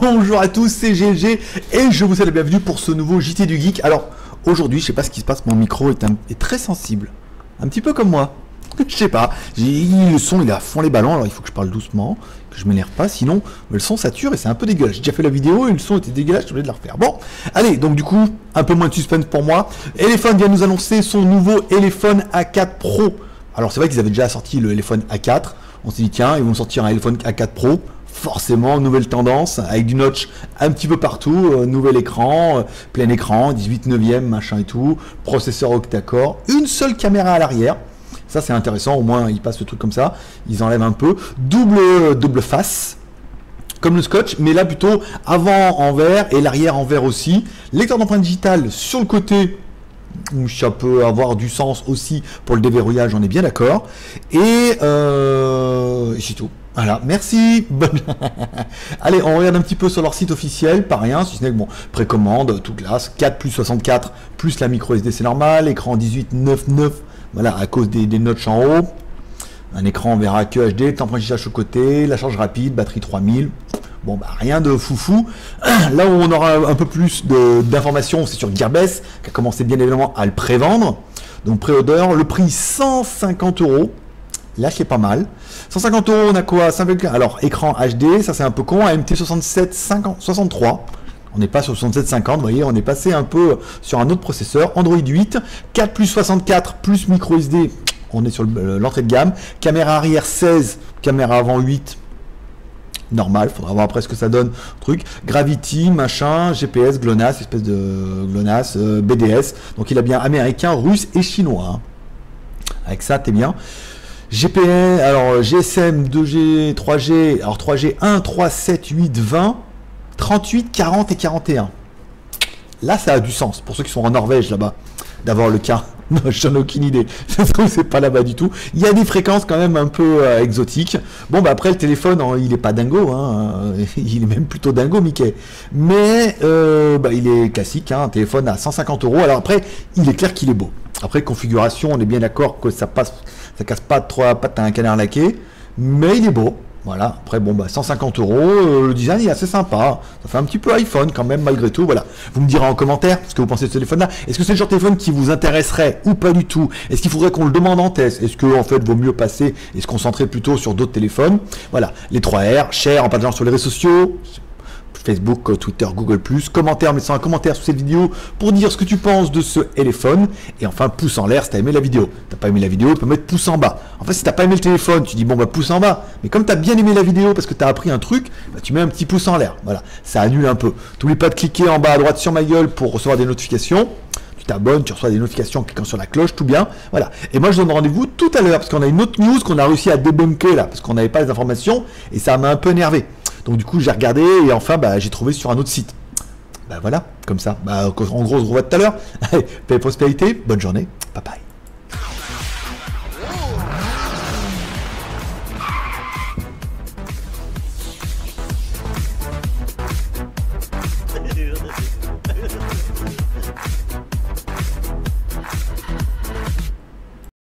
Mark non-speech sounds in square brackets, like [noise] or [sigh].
Bonjour à tous, c'est GLG et je vous souhaite la bienvenue pour ce nouveau JT du Geek. Alors aujourd'hui, je sais pas ce qui se passe, mon micro est, très sensible, un petit peu comme moi. [laughs] Je sais pas, le son il est à fond les ballons, alors il faut que je parle doucement, que je m'énerve pas, sinon le son sature et c'est un peu dégueulasse. J'ai déjà fait la vidéo et le son était dégueulasse, je voulais de la refaire. Bon, allez, donc du coup, un peu moins de suspense pour moi. Elephone vient nous annoncer son nouveau Elephone A4 Pro. Alors c'est vrai qu'ils avaient déjà sorti le Elephone A4, on s'est dit tiens, ils vont sortir un Elephone A4 Pro forcément nouvelle tendance avec du notch un petit peu partout, euh, nouvel écran, euh, plein écran, 18 neuvième, machin et tout, processeur octa-core, une seule caméra à l'arrière. Ça c'est intéressant, au moins ils passent le truc comme ça, ils enlèvent un peu, double double face. Comme le scotch, mais là plutôt avant en vert et l'arrière en vert aussi. Lecteur d'empreinte digitale sur le côté, où ça peut avoir du sens aussi pour le déverrouillage, on est bien d'accord. Euh, et tout. Voilà, merci. [laughs] Allez, on regarde un petit peu sur leur site officiel, pas rien, si ce n'est que bon, précommande, tout glace, 4 plus 64, plus la micro SD, c'est normal, écran 18 9 9, voilà, à cause des, des notches en haut. Un écran verra que HD, température au côté, la charge rapide, batterie 3000. Bon, bah rien de foufou. [clears throat] Là où on aura un peu plus d'informations, c'est sur Gearbest, qui a commencé bien évidemment à le prévendre. Donc pré-order, le prix 150 euros. Là, c'est pas mal. 150 euros, on a quoi? Alors, écran HD, ça c'est un peu con. AMT 67 63. On n'est pas sur 6750, vous voyez, on est passé un peu sur un autre processeur. Android 8, 4 plus 64 plus micro SD, on est sur l'entrée de gamme. Caméra arrière 16, caméra avant 8, normal, faudra voir après ce que ça donne. Truc, Gravity, machin, GPS, GLONASS, espèce de GLONASS, euh, BDS. Donc il a bien américain, russe et chinois. Avec ça, t'es bien. GPN, alors GSM, 2G, 3G, alors 3G 1, 3, 7, 8, 20, 38, 40 et 41. Là, ça a du sens pour ceux qui sont en Norvège là-bas d'avoir le cas. Non, j'en ai aucune idée. [laughs] c'est pas là-bas du tout. Il y a des fréquences quand même un peu euh, exotiques. Bon, bah après, le téléphone, hein, il est pas dingo. Hein. [laughs] Il est même plutôt dingo, Mickey. Mais euh, bah, il est classique. Hein, un téléphone à 150 euros. Alors après, il est clair qu'il est beau. Après, configuration, on est bien d'accord que ça passe ça casse pas trois pattes à un canard laqué, mais il est beau. Voilà, après bon bah 150 euros, euh, le design est assez sympa, ça fait un petit peu iPhone quand même malgré tout, voilà. Vous me direz en commentaire ce que vous pensez de ce téléphone-là. Est-ce que c'est le genre de téléphone qui vous intéresserait ou pas du tout? Est-ce qu'il faudrait qu'on le demande en test? Est-ce que en fait vaut mieux passer et se concentrer plutôt sur d'autres téléphones? Voilà, les 3R, cher en partageant sur les réseaux sociaux, Facebook, Twitter, Google+, commentaire, mettez un commentaire sous cette vidéo pour dire ce que tu penses de ce téléphone, et enfin pouce en l'air si t'as aimé la vidéo. T'as pas aimé la vidéo, tu peux mettre pouce en bas. En fait, si t'as pas aimé le téléphone, tu dis bon bah pouce en bas, mais comme t'as bien aimé la vidéo parce que t'as appris un truc, bah, tu mets un petit pouce en l'air. Voilà, ça annule un peu. N'oublie pas de cliquer en bas à droite sur ma gueule pour recevoir des notifications Tu t'abonnes, tu reçois des notifications en cliquant sur la cloche, tout bien. Voilà. Et moi, je donne rendez-vous tout à l'heure parce qu'on a une autre news qu'on a réussi à débunker là, parce qu'on n'avait pas les informations et ça m'a un peu énervé. Donc du coup, j'ai regardé et enfin, bah, j'ai trouvé sur un autre site. Bah voilà, comme ça. Bah, en gros, on se revoit tout à l'heure. [laughs] Paix et prospérité, bonne journée, bye bye.